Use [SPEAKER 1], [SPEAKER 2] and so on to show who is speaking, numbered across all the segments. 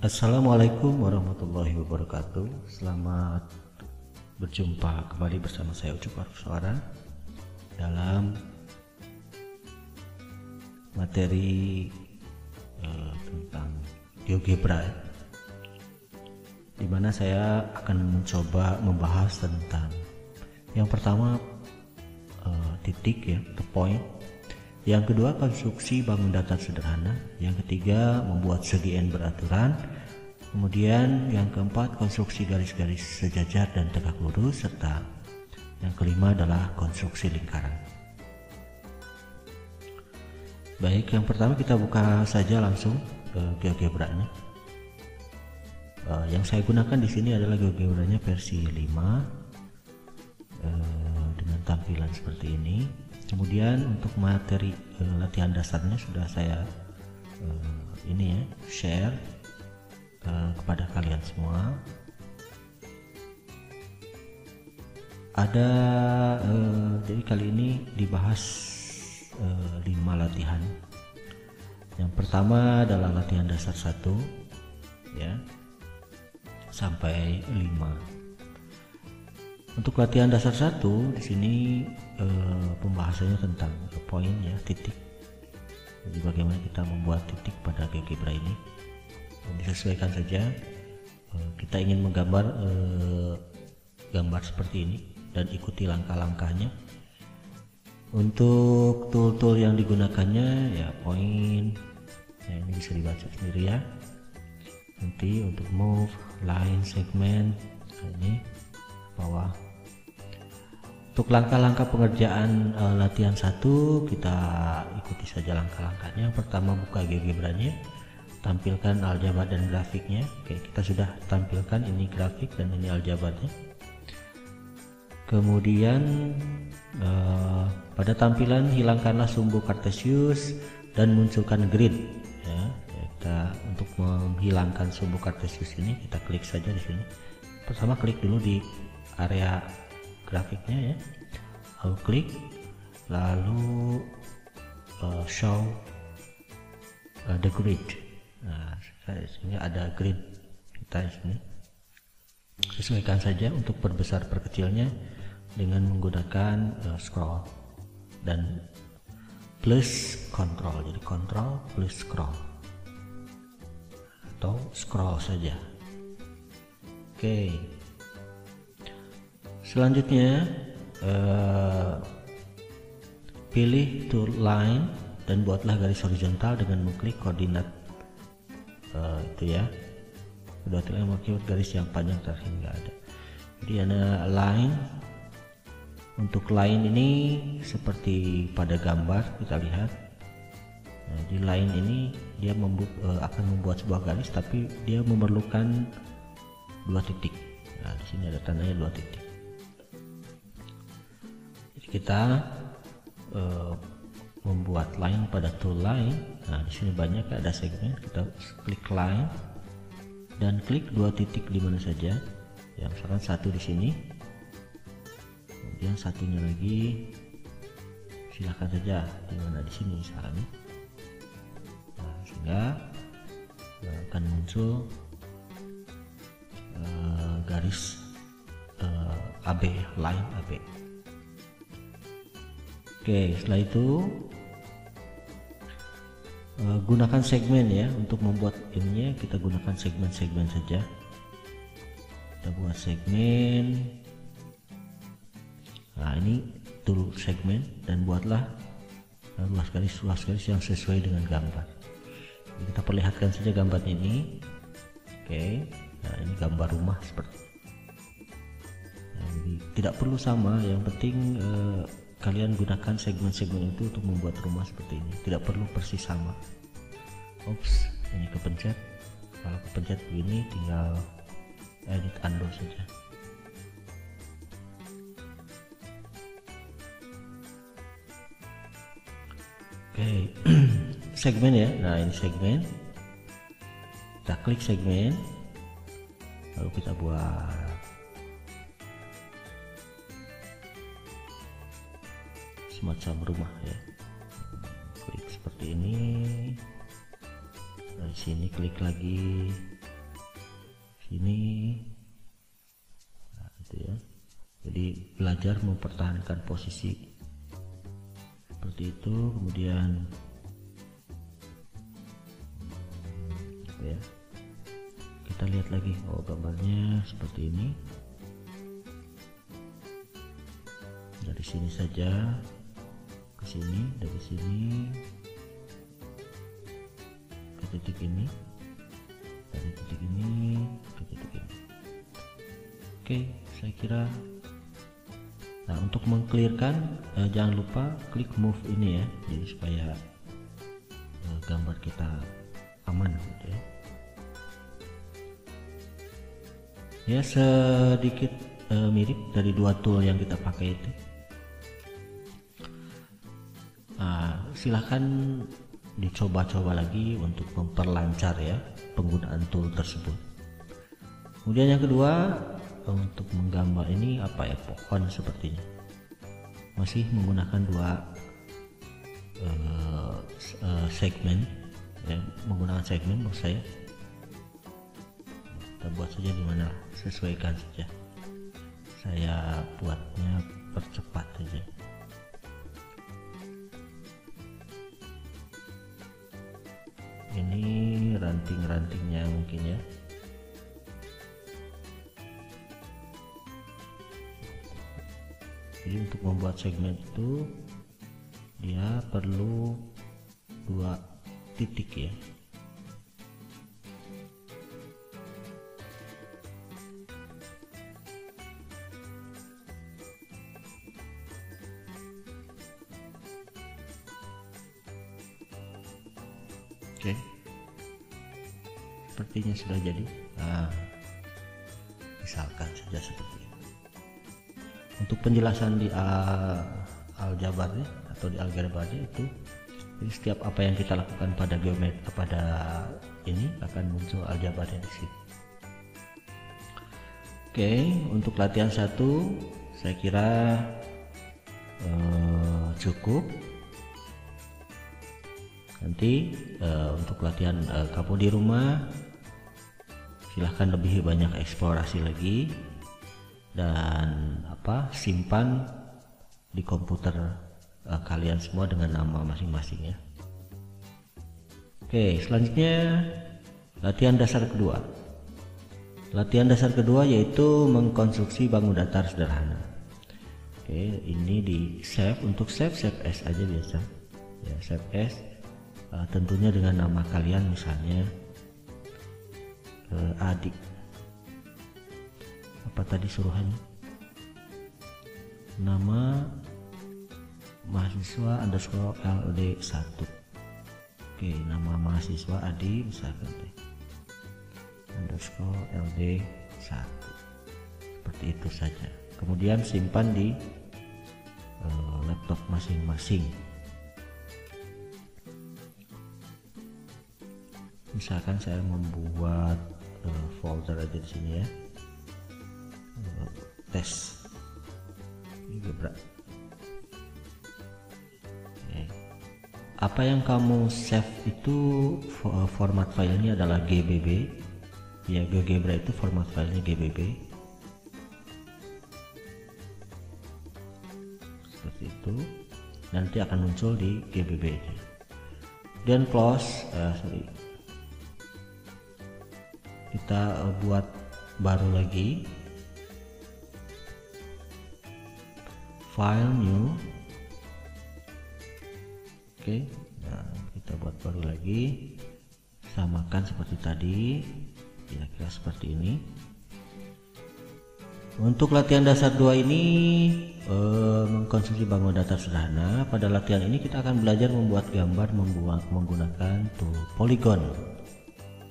[SPEAKER 1] Assalamualaikum warahmatullahi wabarakatuh Selamat berjumpa kembali bersama saya Ucup Suara Dalam materi uh, tentang GeoGebra. Di mana saya akan mencoba membahas tentang Yang pertama uh, titik ya, the point yang kedua, konstruksi bangun datar sederhana. Yang ketiga, membuat segi N beraturan. Kemudian yang keempat, konstruksi garis-garis sejajar dan tegak lurus. Serta yang kelima adalah konstruksi lingkaran. Baik, yang pertama kita buka saja langsung ke GeoGebra-nya. Uh, yang saya gunakan di sini adalah GeoGebra-nya versi 5 uh, dengan tampilan seperti ini kemudian untuk materi uh, latihan dasarnya sudah saya uh, ini ya share uh, kepada kalian semua. Ada uh, jadi kali ini dibahas lima latihan. Yang pertama adalah latihan dasar satu ya sampai lima untuk latihan dasar satu di sini eh, pembahasannya tentang poin ya titik. Jadi bagaimana kita membuat titik pada GeoGebra ini. Disesuaikan saja. Eh, kita ingin menggambar eh, gambar seperti ini dan ikuti langkah-langkahnya. Untuk tool-tool yang digunakannya ya poin. Ya, ini bisa dibaca sendiri ya. Nanti untuk move, line, segment, ini bawah untuk langkah-langkah pengerjaan uh, latihan satu kita ikuti saja langkah-langkahnya. Pertama buka GeoGebra-nya tampilkan aljabar dan grafiknya. Oke kita sudah tampilkan ini grafik dan ini aljabarnya. Kemudian uh, pada tampilan hilangkanlah sumbu kartesius dan munculkan grid. Ya kita untuk menghilangkan sumbu kartesius ini kita klik saja di sini. Pertama klik dulu di area grafiknya ya. Lalu klik lalu uh, show uh, the grid. Nah sini ada grid kita sini sesuaikan saja untuk perbesar perkecilnya dengan menggunakan uh, scroll dan plus control. Jadi control plus scroll. Atau scroll saja. Oke. okay selanjutnya uh, pilih tool line dan buatlah garis horizontal dengan mengklik koordinat uh, itu ya. Kedua tool mengklik garis yang panjang terhingga ada. Jadi ada line. Untuk line ini seperti pada gambar kita lihat. Nah, di line ini dia membu uh, akan membuat sebuah garis tapi dia memerlukan dua titik. Nah di sini ada tandanya dua titik kita uh, membuat line pada tool line. Nah di sini banyak ada segmen. Kita klik line dan klik dua titik di mana saja. Yang misalkan satu di sini. Kemudian satunya lagi. Silakan saja di mana di sini misalnya. Nah, sehingga uh, akan muncul uh, garis uh, AB line AB Oke, setelah itu uh, gunakan segmen ya untuk membuat ininya kita gunakan segmen-segmen saja. Kita buat segmen. Nah, ini tool segmen dan buatlah uh, luas garis luas garis yang sesuai dengan gambar. Jadi kita perlihatkan saja gambar ini. Oke, nah ini gambar rumah seperti. Nah, jadi tidak perlu sama, yang penting uh, kalian gunakan segmen-segmen itu untuk membuat rumah seperti ini. Tidak perlu persis sama. Oops, ini kepencet. Kalau kepencet begini tinggal edit undo saja. Oke segmen ya. Nah ini segmen. Kita klik segmen. Lalu kita buat semacam rumah ya. Klik seperti ini. Dari sini klik lagi. Sini. Nah, itu ya. Jadi belajar mempertahankan posisi seperti itu. Kemudian ya kita lihat lagi. Oh gambarnya seperti ini. Dari sini saja sini dari sini ke titik ini dari titik ini ke titik ini. Oke saya kira nah untuk mengclearkan eh, jangan lupa klik move ini ya jadi supaya eh, gambar kita aman gitu ya. Ya sedikit uh, mirip dari dua tool yang kita pakai itu silahkan dicoba-coba lagi untuk memperlancar ya penggunaan tool tersebut. Kemudian yang kedua untuk menggambar ini apa ya? Pohon sepertinya. Masih menggunakan dua uh, uh, segmen ya menggunakan segmen menurut saya. Kita buat saja di mana sesuaikan saja. Saya buatnya percepat saja ini ranting-rantingnya mungkin ya. Jadi untuk membuat segmen itu dia perlu dua titik ya sudah jadi. Nah, misalkan saja seperti ini. Untuk penjelasan di uh, aljabar atau di algebra itu jadi setiap apa yang kita lakukan pada geometri pada ini akan muncul aljabarnya di sini. Oke, untuk latihan satu saya kira uh, cukup nanti uh, untuk latihan uh, kamu di rumah silahkan lebih banyak eksplorasi lagi dan apa simpan di komputer uh, kalian semua dengan nama masing-masing ya. Oke selanjutnya latihan dasar kedua. Latihan dasar kedua yaitu mengkonstruksi bangun datar sederhana. Oke ini di save untuk save save s aja biasa. Ya save s uh, tentunya dengan nama kalian misalnya uh, adik. Apa tadi suruhannya? Nama mahasiswa underscore LD 1 oke nama mahasiswa Adi misalkan deh underscore LD 1 seperti itu saja. Kemudian simpan di uh, laptop masing-masing. Misalkan saya membuat uh, folder aja di sini ya. Uh, tes. Gebrak. Okay. apa yang kamu save itu format filenya adalah GBB ya GeoGebra itu format filenya GBB seperti itu. Nanti akan muncul di GBB dan close uh, sorry kita uh, buat baru lagi. File new. Oke nah, kita buat baru lagi. Samakan seperti tadi. Kira-kira seperti ini. Untuk latihan dasar 2 ini eh, mengkonsumsi bangun datar sederhana. Pada latihan ini kita akan belajar membuat gambar membuat menggunakan tool polygon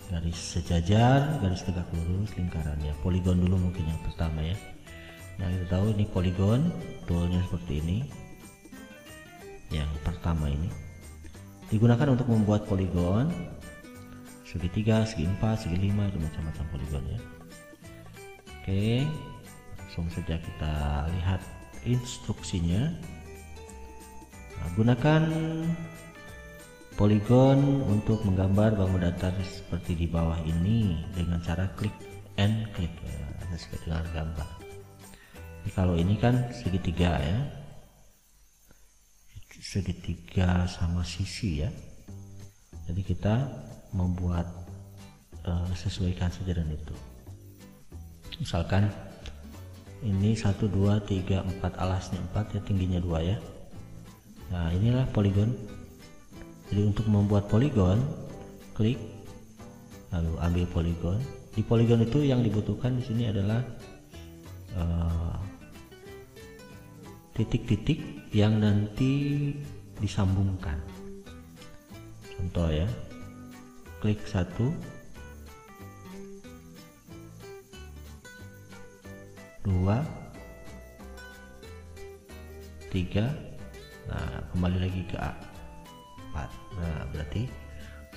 [SPEAKER 1] garis sejajar garis tegak lurus lingkarannya. Poligon dulu mungkin yang pertama ya. Nah kita tahu ini poligon toolnya seperti ini. Yang pertama ini. Digunakan untuk membuat poligon. Segitiga segi empat segi lima itu macam-macam poligon ya. Oke langsung saja kita lihat instruksinya. Nah, gunakan poligon untuk menggambar bangun datar seperti di bawah ini dengan cara klik and click. Ya, sesuai dengan gambar. Jadi kalau ini kan segitiga ya. Segitiga sama sisi ya. Jadi kita membuat uh, sesuaikan saja dengan itu. Misalkan ini 1 2 3 4 alasnya 4 ya tingginya 2 ya. Nah inilah poligon jadi untuk membuat poligon klik lalu ambil poligon. Di poligon itu yang dibutuhkan di sini adalah eh, titik-titik uh, yang nanti disambungkan. Contoh ya klik satu dua tiga. Nah kembali lagi ke A 4 nah berarti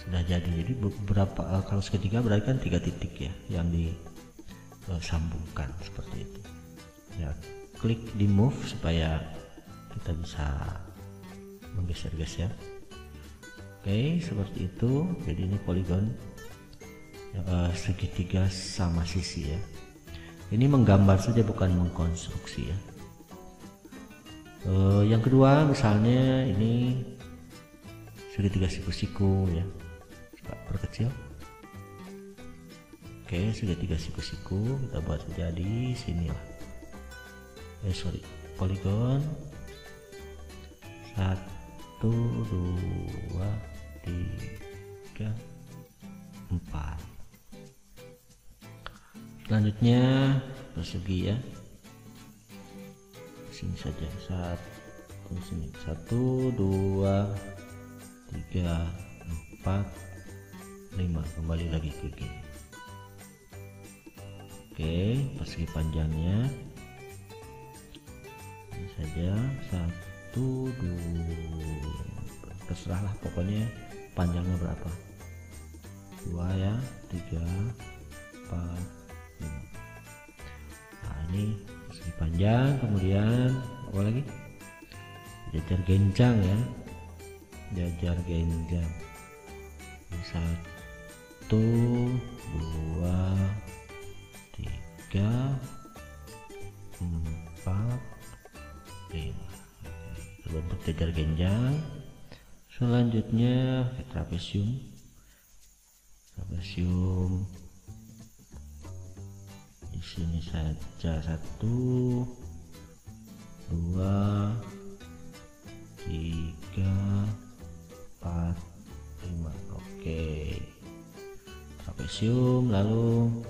[SPEAKER 1] sudah jadi. Jadi beberapa uh, kalau segitiga berarti kan tiga titik ya yang disambungkan uh, seperti itu. Ya klik di move supaya kita bisa menggeser-geser oke seperti itu. Jadi ini poligon uh, segitiga sama sisi ya. Ini menggambar saja bukan mengkonstruksi ya. Uh, yang kedua misalnya ini segitiga siku-siku ya. Coba perkecil. Oke segitiga siku-siku kita buat jadi sini lah. Eh sorry poligon. Satu dua tiga empat. Selanjutnya persegi ya. Sini saja. Satu sini. Satu dua tiga empat lima. Kembali lagi ke gini oke persegi panjangnya. Ini saja. Satu dua. Terserahlah pokoknya panjangnya berapa. Dua ya tiga empat nah ini persegi panjang kemudian apa lagi? Jajar genjang ya jajar genjang satu dua tiga empat lima. Terbentuk jajar genjang selanjutnya trapesium trapesium sini saja satu dua tiga empat lima oke. Trapesium lalu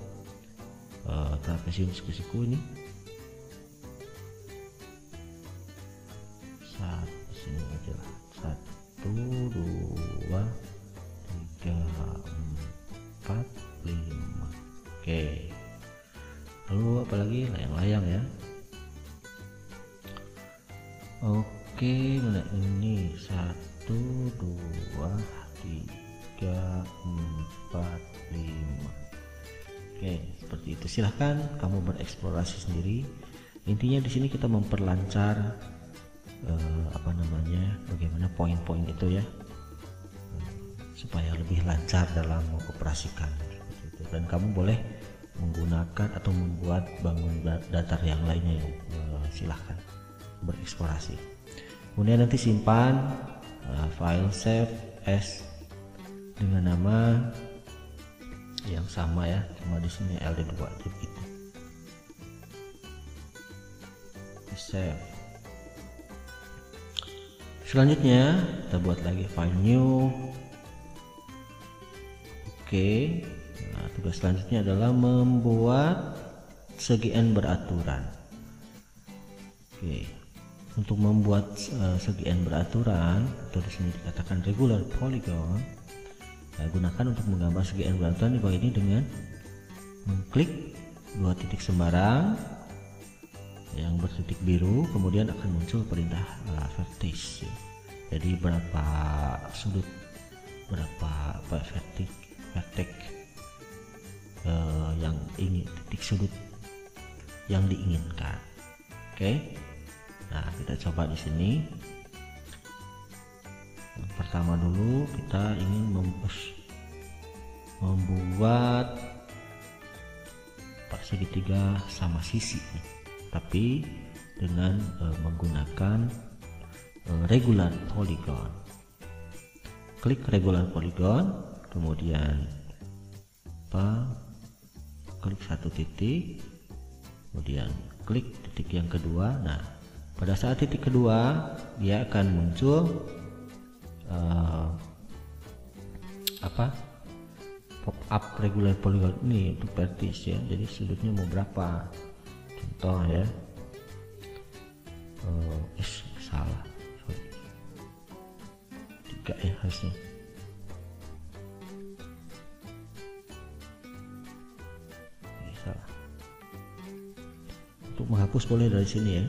[SPEAKER 1] uh, trapesium siku-siku ini. Satu sini aja lah. Satu dua tiga empat lima. Oke. Lalu apalagi layang-layang ya. Oke mana ini. Satu dua tiga empat lima. Oke seperti itu. Silahkan kamu bereksplorasi sendiri. Intinya di sini kita memperlancar eh, apa namanya bagaimana poin-poin itu ya. Supaya lebih lancar dalam mengoperasikan. Dan kamu boleh menggunakan atau membuat bangun datar yang lainnya ya uh, silahkan bereksplorasi. Kemudian nanti simpan file save as dengan nama yang sama ya cuma di sini ld2 gitu save selanjutnya kita buat lagi file new. Oke. Okay tugas selanjutnya adalah membuat segi n beraturan. Oke untuk membuat uh, segi n beraturan atau di sini dikatakan regular polygon ya, gunakan untuk menggambar segi n beraturan di bawah ini dengan mengklik dua titik sembarang yang bertitik biru kemudian akan muncul perintah uh, vertex jadi berapa sudut berapa vertex vertex uh, yang ingin titik sudut yang diinginkan oke okay? Nah kita coba di sini. Pertama dulu kita ingin membuat segitiga sama sisi. Tapi dengan uh, menggunakan uh, regular polygon. Klik regular polygon kemudian apa? Klik satu titik kemudian klik titik yang kedua. Nah pada saat titik kedua dia akan muncul uh, apa? Pop up regular polygon. Ini untuk vertis ya. Jadi sudutnya mau berapa? Contoh ya. Uh, eh salah. Sorry. Tiga ya harusnya. Ini salah. Untuk menghapus boleh dari sini ya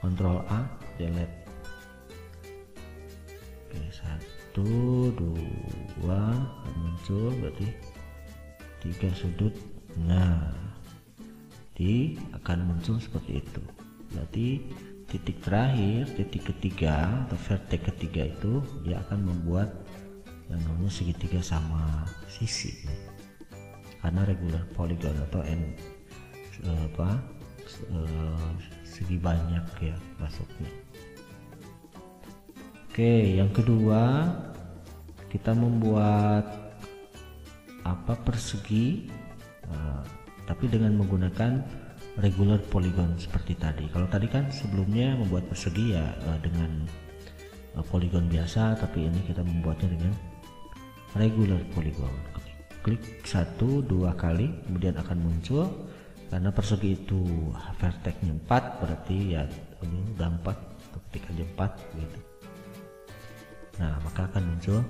[SPEAKER 1] Ctrl A delete oke satu dua muncul berarti tiga sudut. Nah di akan muncul seperti itu. Berarti titik terakhir titik ketiga atau vertex ketiga itu dia akan membuat yang namanya segitiga sama sisi. Karena regular polygon atau n apa segi banyak ya masuknya. Oke yang kedua kita membuat apa persegi uh, tapi dengan menggunakan regular polygon seperti tadi. Kalau tadi kan sebelumnya membuat persegi ya uh, dengan uh, polygon biasa tapi ini kita membuatnya dengan regular polygon. Klik satu dua kali kemudian akan muncul karena persegi itu vertexnya 4 berarti ya ini udah 4 ketik aja 4 gitu. Nah maka akan muncul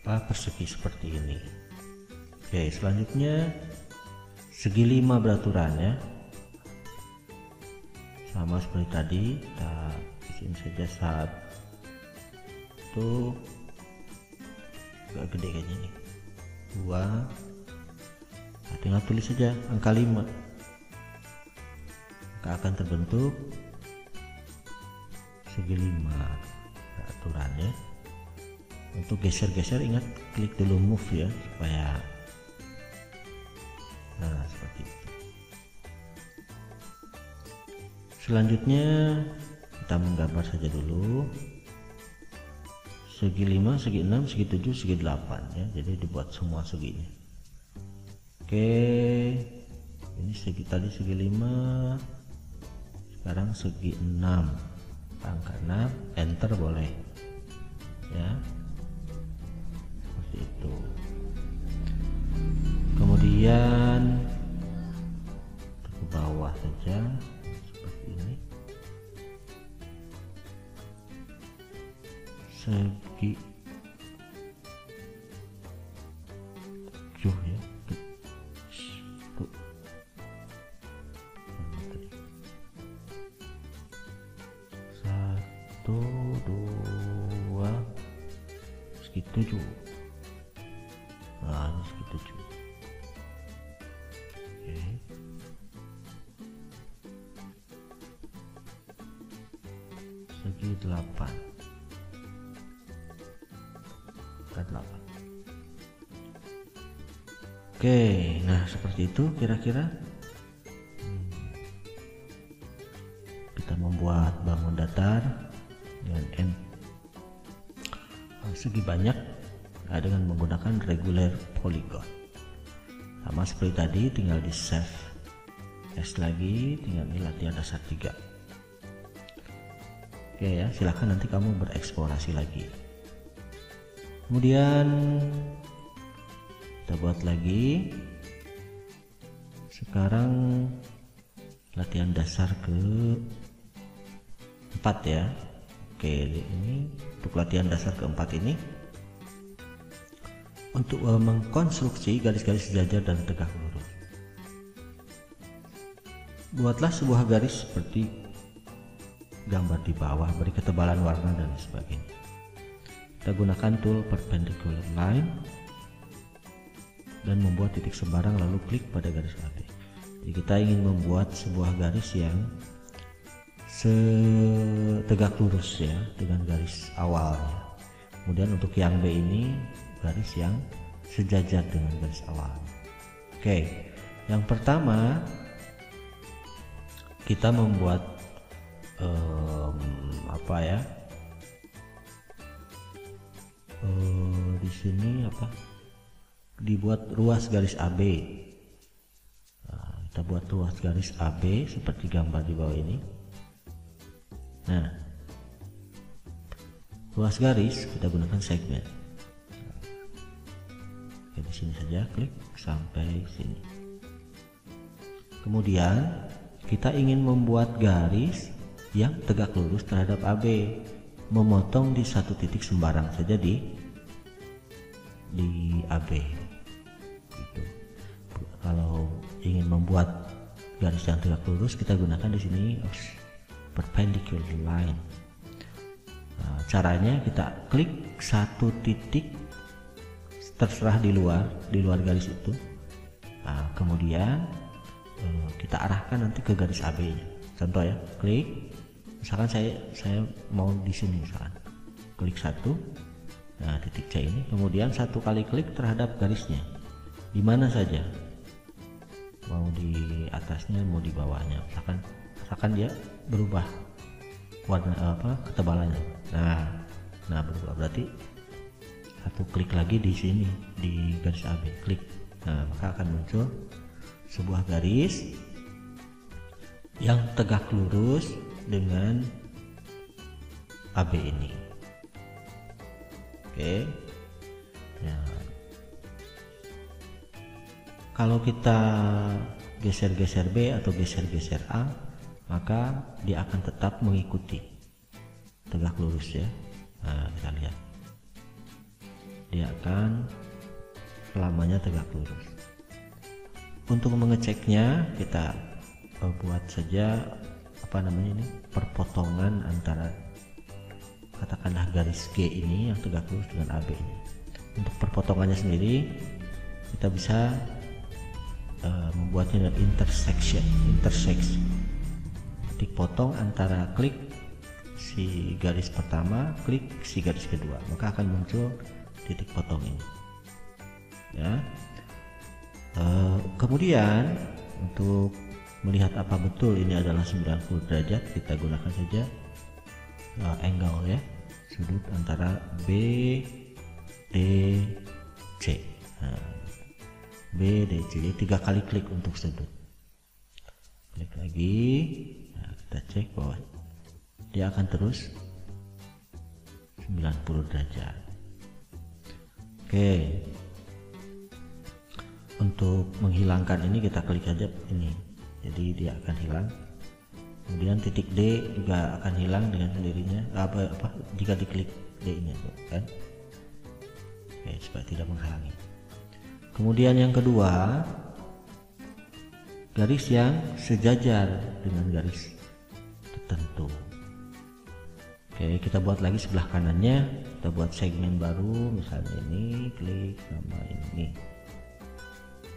[SPEAKER 1] apa persegi seperti ini. Oke selanjutnya segi 5 beraturan ya sama seperti tadi kita bikin saja satu. Agak gede kayaknya nih. Dua tinggal tulis saja angka 5 maka akan terbentuk segi 5 aturannya untuk geser-geser ingat klik dulu move ya supaya nah seperti itu. Selanjutnya kita menggambar saja dulu. Segi 5 segi 6 segi 7 segi 8 ya. Jadi dibuat semua seginya oke. Ini segi tadi segi 5 sekarang segi 6 angka 6 enter boleh. Ya. Seperti itu. Kemudian segi tujuh nah ini segi tujuh oke. Segi delapan. Ke delapan. Oke nah seperti itu kira-kira segi banyak nah, dengan menggunakan regular polygon. Sama seperti tadi tinggal di save S lagi tinggal di latihan dasar 3 oke ya silahkan nanti kamu bereksplorasi lagi. Kemudian kita buat lagi. Sekarang latihan dasar ke 4 ya. Oke ini untuk latihan dasar keempat ini untuk uh, mengkonstruksi garis-garis sejajar dan tegak lurus. Buatlah sebuah garis seperti gambar di bawah beri ketebalan warna dan sebagainya. Kita gunakan tool perpendicular line dan membuat titik sembarang lalu klik pada garis AB jadi kita ingin membuat sebuah garis yang setegak lurus ya dengan garis awalnya kemudian untuk yang B ini garis yang sejajar dengan garis awal. Oke yang pertama kita membuat um, apa ya? Uh, di sini apa? Dibuat ruas garis AB nah, kita buat ruas garis AB seperti gambar di bawah ini nah ruas garis kita gunakan segmen. Oke, di sini saja klik sampai sini. Kemudian kita ingin membuat garis yang tegak lurus terhadap AB memotong di satu titik sembarang saja di di AB gitu. kalau ingin membuat garis yang tegak lurus kita gunakan di sini perpendicular line. Nah, caranya kita klik satu titik terserah di luar di luar garis itu. Nah, kemudian eh, kita arahkan nanti ke garis AB contoh ya klik. Misalkan saya saya mau di sini misalkan. Klik satu. Nah titik C ini. Kemudian satu kali klik terhadap garisnya. Di mana saja? Mau di atasnya mau di bawahnya. Misalkan misalkan dia berubah warna apa ketebalannya. Nah nah berubah. Berarti satu klik lagi di sini di garis AB. Klik. Nah maka akan muncul sebuah garis yang tegak lurus dengan AB ini. Oke. Ya. kalau kita geser-geser B atau geser-geser A maka dia akan tetap mengikuti. Tegak lurus ya. Nah kita lihat. Dia akan selamanya tegak lurus. Untuk mengeceknya kita buat saja apa namanya ini perpotongan antara katakanlah garis G ini yang tegak lurus dengan AB ini. Untuk perpotongannya sendiri kita bisa uh, membuatnya dengan intersection intersection potong antara klik si garis pertama klik si garis kedua. Maka akan muncul titik potong ini. Ya. Uh, kemudian untuk melihat apa betul ini adalah 90 derajat kita gunakan saja uh, angle ya. Sudut antara B D C. Nah, B D C. Tiga kali klik untuk sudut. Klik lagi kita cek bahwa dia akan terus 90 derajat. Oke. Untuk menghilangkan ini kita klik aja ini. Jadi dia akan hilang. Kemudian titik D juga akan hilang dengan sendirinya. Apa apa? Jika diklik D nya kan? Oke, supaya tidak menghalangi. Kemudian yang kedua garis yang sejajar dengan garis tertentu. Oke kita buat lagi sebelah kanannya. Kita buat segmen baru misalnya ini klik nama ini.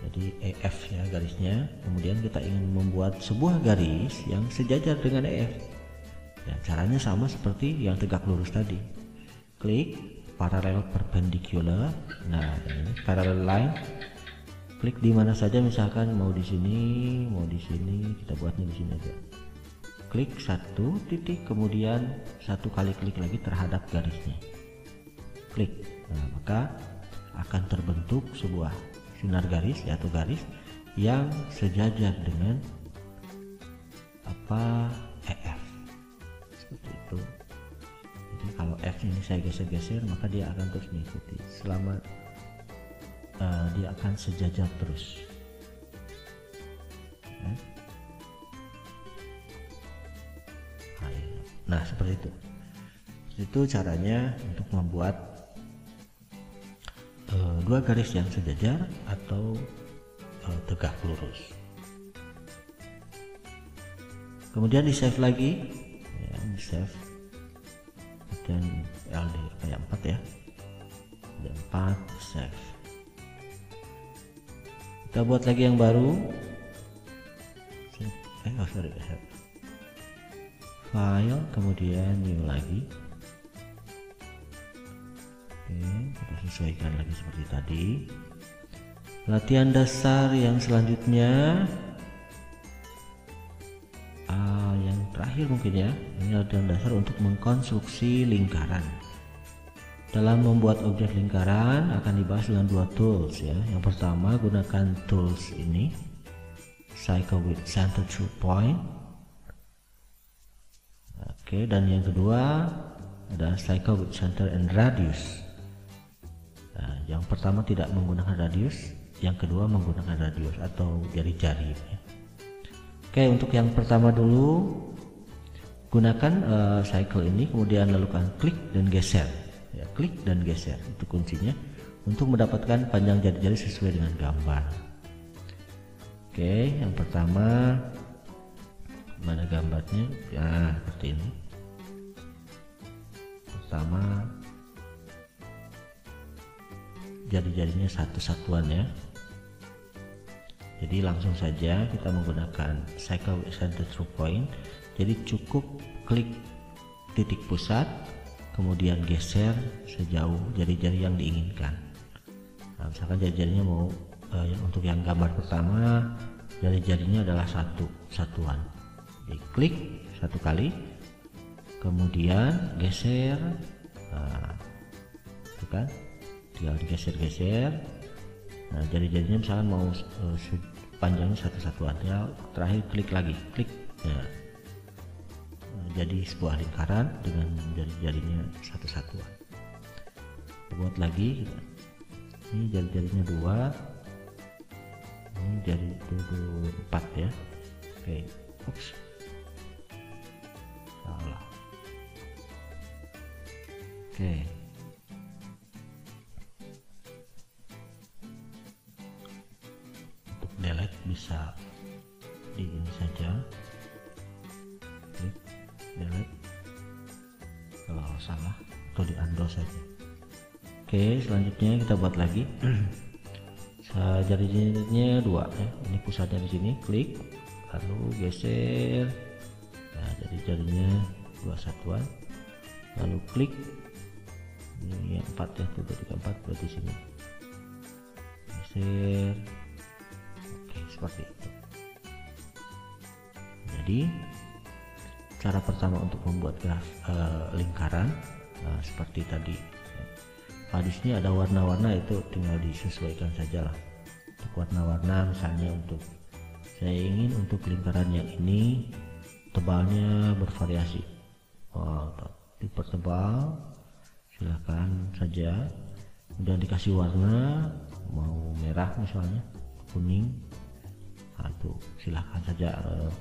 [SPEAKER 1] Jadi EF ya garisnya. Kemudian kita ingin membuat sebuah garis yang sejajar dengan EF ya, caranya sama seperti yang tegak lurus tadi. Klik parallel perpendicular. Nah ini parallel line. Klik di mana saja misalkan mau di sini mau di sini kita buatnya di sini aja klik satu titik kemudian satu kali klik lagi terhadap garisnya. Klik. Nah, maka akan terbentuk sebuah sinar garis ya atau garis yang sejajar dengan apa EF seperti itu. Jadi kalau F ini saya geser-geser maka dia akan terus mengikuti. Selama uh, dia akan sejajar terus. Ya. Nah seperti itu. Itu caranya untuk membuat uh, dua garis yang sejajar atau uh, tegak lurus. Kemudian di save lagi. Ya, di save dan LD kayak 4 ya. Ada 4 save. Kita buat lagi yang baru. Eh oh sorry file kemudian new lagi. Oke kita sesuaikan lagi seperti tadi. Latihan dasar yang selanjutnya. Uh, yang terakhir mungkin ya. Ini latihan dasar untuk mengkonstruksi lingkaran. Dalam membuat objek lingkaran akan dibahas dengan dua tools ya. Yang pertama gunakan tools ini cycle with center to point oke dan yang kedua ada cycle with center and radius. Nah, yang pertama tidak menggunakan radius yang kedua menggunakan radius atau jari-jari. Oke untuk yang pertama dulu gunakan uh, cycle ini kemudian lakukan klik dan geser. Ya klik dan geser itu kuncinya untuk mendapatkan panjang jari-jari sesuai dengan gambar. Oke yang pertama mana gambarnya? Ya seperti ini pertama jari-jarinya satu satuan ya. Jadi langsung saja kita menggunakan cycle center true point. Jadi cukup klik titik pusat kemudian geser sejauh jari-jari yang diinginkan. Nah, misalkan jari-jarinya mau eh, untuk yang gambar pertama jari-jarinya adalah satu satuan jadi klik satu kali kemudian geser. Nah, itu kan? Tinggal digeser-geser. Nah jari-jarinya misalkan mau uh, panjangnya satu satuan ya terakhir klik lagi klik. Ya. Jadi sebuah lingkaran dengan jari-jarinya satu satuan buat lagi. Ini jari-jarinya dua. Ini jari itu empat ya. Oke Oops. Oke delete bisa di ini saja klik delete kalau salah atau di undo saja oke selanjutnya kita buat lagi. jari-jarinya dua ya ini pusatnya di sini. Klik. Lalu geser. Nah jadi jarinya dua satuan. Lalu klik ini empat ya tuh tiga empat berarti sini. Geser. Seperti itu. Jadi cara pertama untuk membuat uh, lingkaran uh, seperti tadi. Hadisnya ada warna-warna itu tinggal disesuaikan saja lah untuk warna-warna misalnya untuk saya ingin untuk lingkaran yang ini tebalnya bervariasi. Oh, dipertebal silahkan saja. Kemudian dikasih warna mau merah misalnya kuning. Itu silahkan saja uh,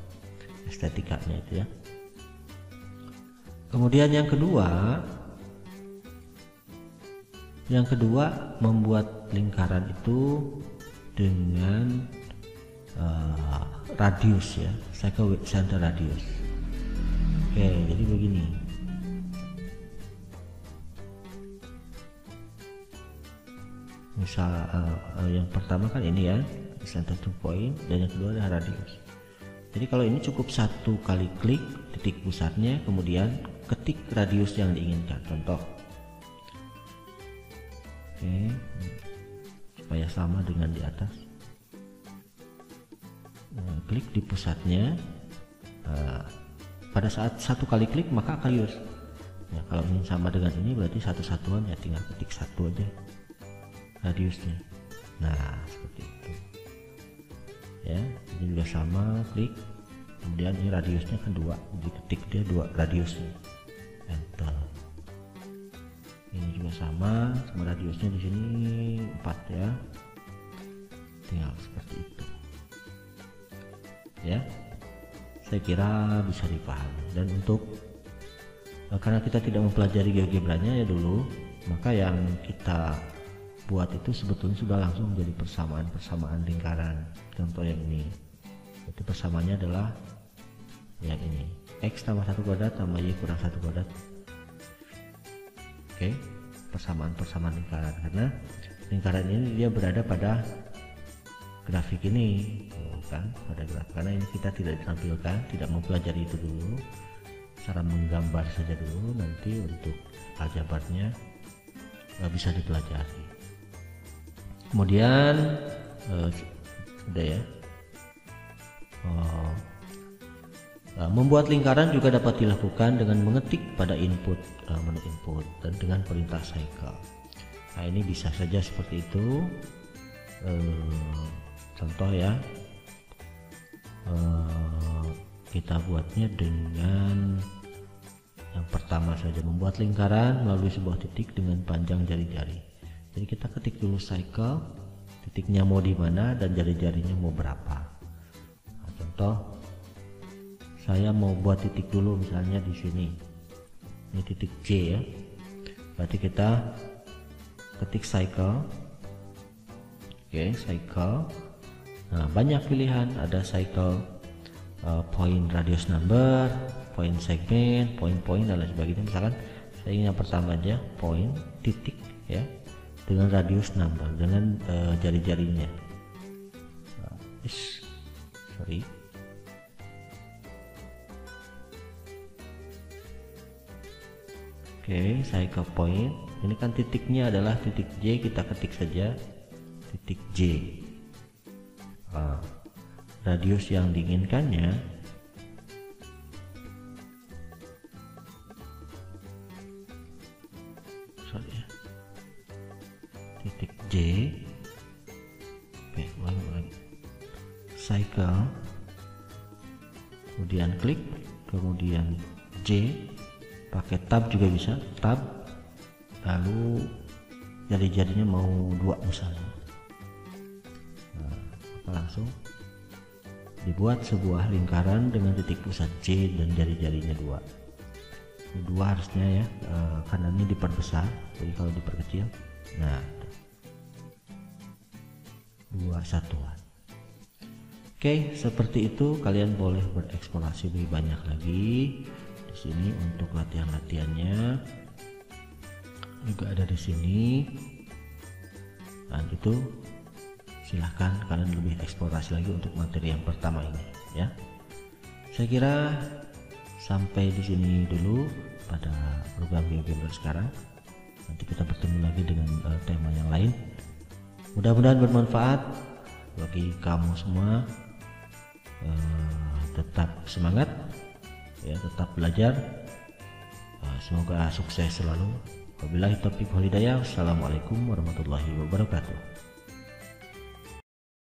[SPEAKER 1] estetikanya itu ya. Kemudian yang kedua yang kedua membuat lingkaran itu dengan uh, radius ya cycle with center radius. Oke jadi begini misal uh, uh, yang pertama kan ini ya center to point dan yang kedua adalah radius. Jadi kalau ini cukup satu kali klik titik pusatnya kemudian ketik radius yang diinginkan. Contoh. Oke. Supaya sama dengan di atas. Nah, klik di pusatnya. Nah, pada saat satu kali klik maka radius ya kalau ingin sama dengan ini berarti satu satuan ya tinggal ketik satu aja radiusnya. Nah seperti itu. Ya ini juga sama klik. Kemudian ini radiusnya kan dua. Jadi dia dua radiusnya. Enter. Ini juga sama sama radiusnya di sini empat ya. Tinggal seperti itu. Ya saya kira bisa dipahami. Dan untuk eh, karena kita tidak mempelajari GeoGebranya ya dulu maka yang kita buat itu sebetulnya sudah langsung menjadi persamaan-persamaan lingkaran. Contoh yang ini. Itu persamaannya adalah yang ini. X tambah satu kuadrat tambah Y kurang satu kuadrat. Oke persamaan-persamaan lingkaran. Karena lingkaran ini dia berada pada grafik ini. Kan pada grafik. Karena ini kita tidak ditampilkan tidak mempelajari itu dulu. Cara menggambar saja dulu nanti untuk aljabarnya bisa dipelajari kemudian uh, udah ya oh. Nah, membuat lingkaran juga dapat dilakukan dengan mengetik pada input uh, menu input dan dengan perintah cycle. Nah ini bisa saja seperti itu. Uh, contoh ya, uh, kita buatnya dengan yang pertama saja membuat lingkaran melalui sebuah titik dengan panjang jari-jari. Jadi kita ketik dulu cycle, titiknya mau di mana dan jari-jarinya mau berapa. Nah, contoh saya mau buat titik dulu misalnya di sini. Ini titik J ya. Berarti kita ketik cycle. Oke cycle. Nah banyak pilihan. Ada cycle uh, point radius number point segment point point dan lain sebagainya. Misalkan saya ingin yang pertama aja point titik ya dengan radius number dengan uh, jari-jarinya sorry Oke, saya ke point. Ini kan titiknya adalah titik J, kita ketik saja titik J. Nah, radius yang diinginkannya J. Oke cycle. Kemudian klik kemudian J. Pakai tab juga bisa tab. Lalu jari-jarinya mau dua misalnya. Nah, langsung? Dibuat sebuah lingkaran dengan titik pusat C dan jari-jarinya dua. Dua harusnya ya e, karena ini diperbesar jadi kalau diperkecil nah dua satuan oke seperti itu kalian boleh bereksplorasi lebih banyak lagi di sini untuk latihan-latihannya. Juga ada di sini. Dan itu silahkan kalian lebih eksplorasi lagi untuk materi yang pertama ini ya. Saya kira sampai di sini dulu pada program GeoGamer sekarang. Nanti kita bertemu lagi dengan uh, tema yang lain mudah-mudahan bermanfaat bagi kamu semua. Uh, tetap semangat ya tetap belajar. Uh, semoga sukses selalu. Wabillahi taufiq walhidayah assalamualaikum warahmatullahi wabarakatuh